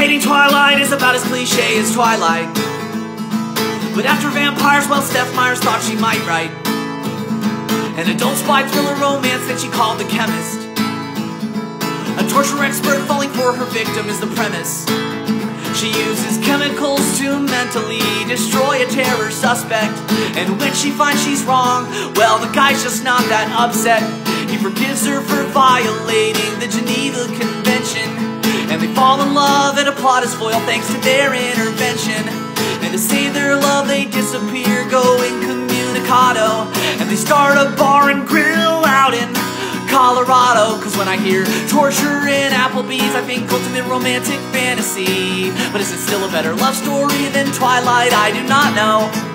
Hating Twilight is about as cliche as Twilight. But after vampires, well, Steph Myers thought she might write an adult spy thriller romance that she called The Chemist. A torture expert falling for her victim is the premise. She uses chemicals to mentally destroy a terror suspect. And when she finds she's wrong, well, the guy's just not that upset. He forgives her for violating the Geneva Convention. Fall in love and plot is foiled thanks to their intervention. And to save their love, they disappear, go incommunicado. And they start a bar and grill out in Colorado. Cause when I hear torture in Applebee's, I think ultimate romantic fantasy. But is it still a better love story than Twilight? I do not know.